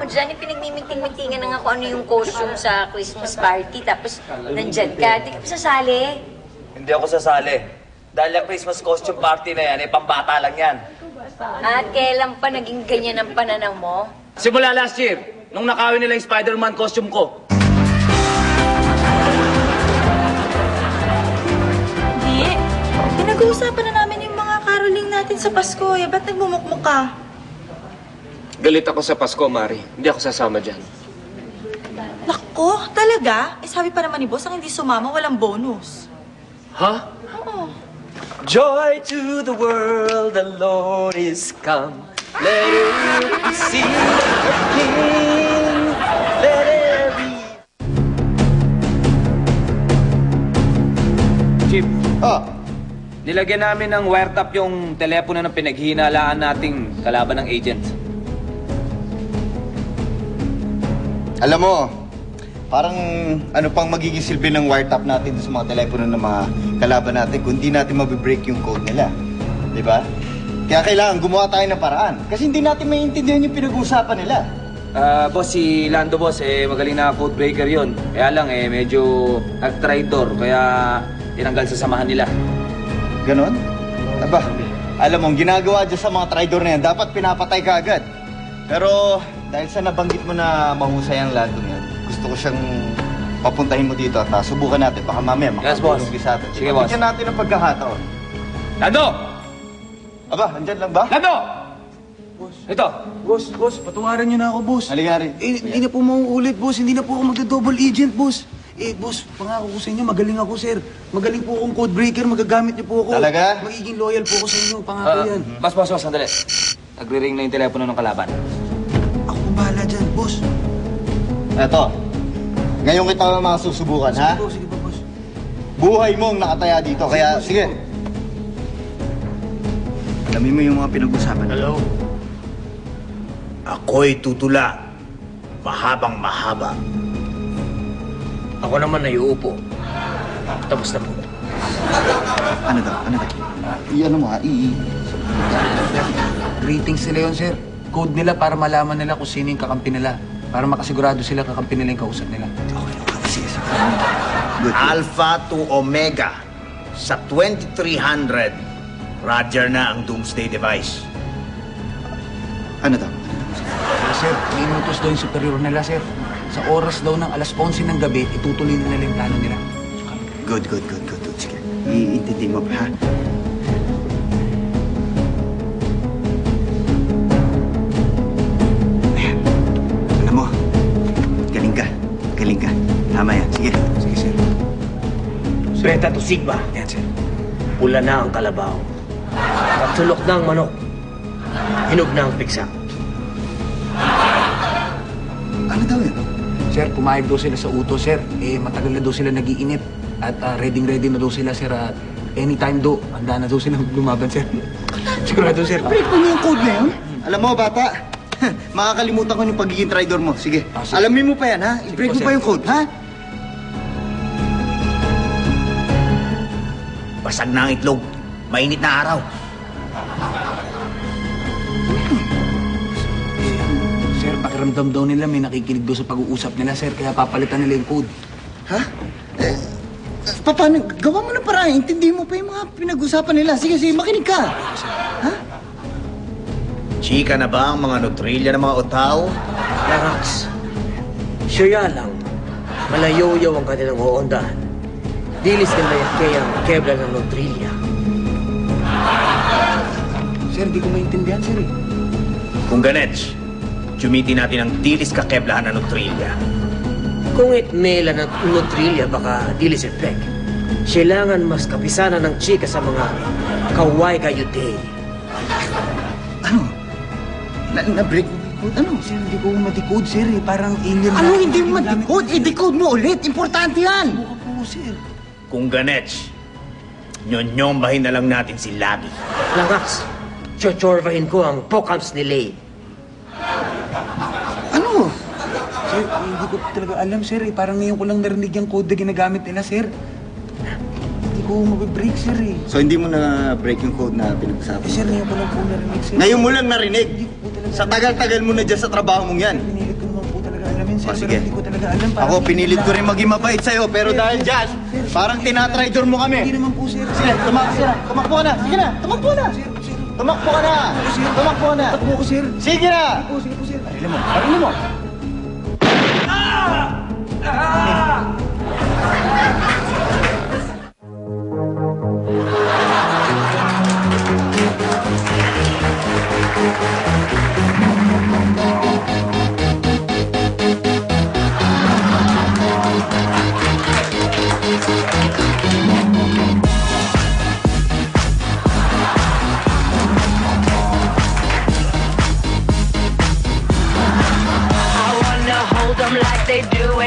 mo dyan? Pinagmiminting-mintingan na nga kung ano yung costume sa Christmas party. Tapos, nandyan ka. Di ka pa sasali. Hindi ako sasali. Dahil ang Christmas costume party na yan, eh, pambata lang yan. At kailan pa naging ganyan ang pananaw mo? Simula last year, nung nakawin nila yung Spider-Man costume ko. Hindi. Pinag-uusapan na namin yung mga caroling natin sa Pasko. Eh, ba't nagmumukmuk ka? Galit ako sa Pasko, Mari. Hindi ako sasama dyan. Nako, talaga? Eh, sabi pa naman ni boss, ang hindi sumama, walang bonus. Ha? Oo. Joy to the world, the Lord is come. Let it be seen, the King. Let every... Chief, Oh, nilagyan namin ng wiretap yung telepono ng pinaghihinalaan nating kalaban ng agent. Alam mo, parang ano pang magiging silbi ng wiretap natin sa mga telepono ng mga kalaban natin kung di natin mabibreak yung code nila. Di ba? Kaya kailangan gumawa tayo ng paraan. Kasi hindi natin maintindihan yung pinag-uusapan nila. Ah, boss, si Lando boss, eh, magaling na code breaker yun. Kaya lang, eh, medyo nag-traitor, kaya tinanggal sa samahan nila. Ganon? Aba, alam mo, ang ginagawa dyan sa mga traidor na yan, dapat pinapatay ka agad. Pero dahil sa nabanggit mo na mahusay ang landong yan, gusto ko siyang papuntahin mo dito at ah, subukan natin. Baka mamaya Yes, boss. makatulong sa atin. Sige, boss. Bigyan natin ng pagkakataon. Lando! Aba, andyan lang ba? Lando! Ito. Boss, boss, patawarin niyo na ako, boss. Halika rin. Eh, hindi na po mauulit, boss. Hindi na po ako magda-double agent, boss. Eh, boss, pangako ko sa inyo, magaling ako, sir. Magaling po akong code breaker, magagamit niyo po ako. Talaga? Magiging loyal po ako sa inyo, pangako Ah, yan. boss, boss, boss, sandali. Nagre-ring na yung telepono ng kalaban. Eto, ngayon kita mga susubukan, ha? Sige po, sige po, boss. Buhay mo ang nakataya dito, kaya sige. Alamin mo yung mga pinag-usapan. Hello? Ako'y tutula. Mahabang mahaba. Ako naman ay uupo. Tapos na po. Ano daw? Ano daw? I-ano mo ha? I... Greetings nila yun, sir. Code nila para malaman nila kung sino yung kakampi nila. Para makasigurado sila kakampi nila yung kausap nila. Good. Alpha to Omega. Sa 2300. Roger na ang Doomsday Device. Ano daw? Ah, sir, may inutos daw yung superior nila, sir. Sa oras daw ng alas 11 ng gabi, itutuloy na nila yung plano nila. Good, good, good, good, good. Sige. Iintindi mo pa, ha? Beta to Sigma. Yan, sir. Pula na ang kalabaw. Pagsulok na ang manok. Hinog na ang piksa. Ano daw yun? Sir, pumayag daw sila sa uto, sir. Eh, matagal na daw sila nagiinit. At ah, ready-ready na daw sila, sir. At anytime daw, handa na daw sila lumaban, sir. Sigurado, sir. Break mo na yung code na yun. Alam mo, bata, makakalimutan ko yung pagiging traitor mo. Sige. Ah, sige. Alamin mo pa yan, ha? I-break mo pa sir. yung code, ha? Basag na ang itlog. Mainit na araw. Sir, pakiramdam daw nila may nakikinig daw sa pag-uusap nila, sir. Kaya papalitan nila yung code. Ha? Eh, pa- paano? Gawa mo na paraan. Intindi mo pa yung mga pinag-usapan nila. Sige, sige, makinig ka. Chika na ba ang mga nutrilya ng mga otaw? Larax, siya lang. Malayo-yaw ang kanilang uondahan. Dilis nila yung kaya kebla ng Nutrilya. Sir, di ko maintindihan, sir. eh. Kung ganets, Jumiti natin ang dilis kakeblahan ng nutrilya. Kung itmela ng Nutrilya, baka dilis effect. Kailangan mas kapisanan ng chika sa mga kaway kayute. Ano? Na- Na-break mo yung code? Ano? Sir, hindi ko ma-decode, sir. Eh. Parang alien Ano hindi mo ma-decode? I-decode mo ulit. Importante yan. Buka po, sir. Kung ganets, nyonyombahin na lang natin si Lagi. Larax, chochorvahin ko ang pokams ni Lay. Ano? Sir, eh, hindi ko talaga alam, sir. Eh. Parang ngayon ko lang narinig yung code na ginagamit nila, sir. Hindi ko mabibreak, sir. Eh. So hindi mo na-break yung code na pinag-usapan? Eh, sir, ngayon ko lang po narinig, sir. Ngayon mo lang narinig. Hindi ko po talaga Sa tagal-tagal mo na dyan sa trabaho mong yan. Pinilit sir. O, sige. Hindi ko talaga alam. Ako, pinilit ko rin maging mabait sa'yo, pero dahil dyan, parang tinatraitor mo Hindi kami. naman po, sir. Sige, tumakbo ka na. Tumakbo ka na. Sige na, tumakbo na. Tumakbo ka na. Tumakbo ka na. Takbo ko, sir. Sige na. Po, sige po, sir. Sarili mo, sarili mo. I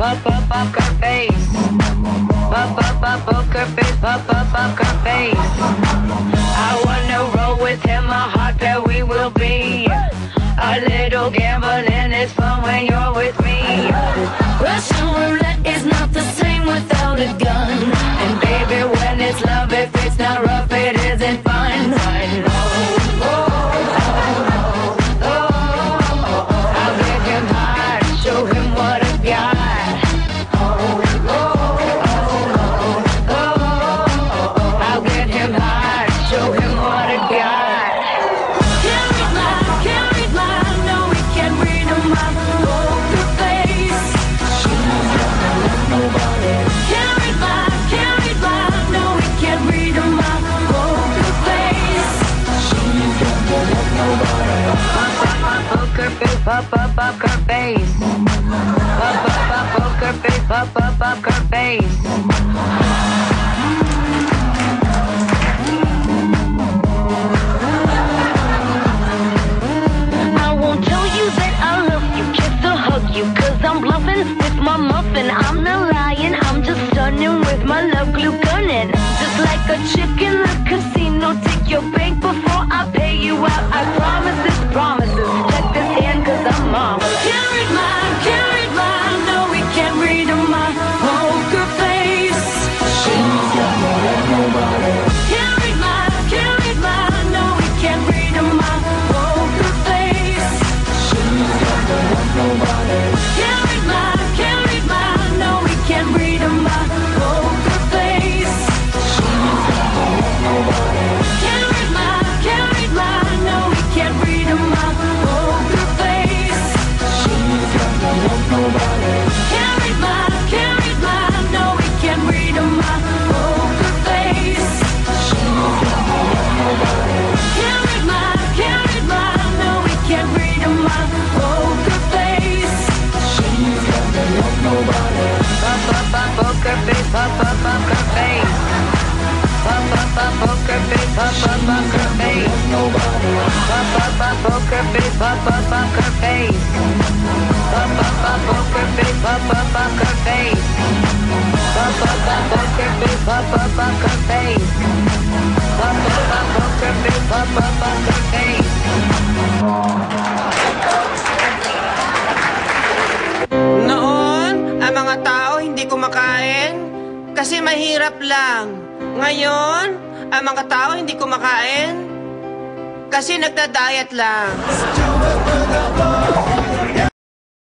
up up up her face. Up up up up her face. Up up up her face. I wanna roll with him. My heart that we will be. A little gambling It's fun when you're with me. Russian roulette. Face, pop, pop, poker face. Pop, pop, pop, poker face, pop, pop, poker face. I won't tell you that I love you, kiss or hug you, cause I'm bluffing with my muffin. I'm not lying, I'm just stunning with my love glue gunning. Just like a the casino, take your bank before I pay you out. I promise this, promises. Face, pop, pop, poker face. Poker face, pop, pop, poker face. Pop, pop, pop, poker face, pop, pop, poker face. Noon, ang mga tao hindi kumakain kasi mahirap lang. Ngayon, ang mga tao hindi kumakain kasi nagda-diet lang.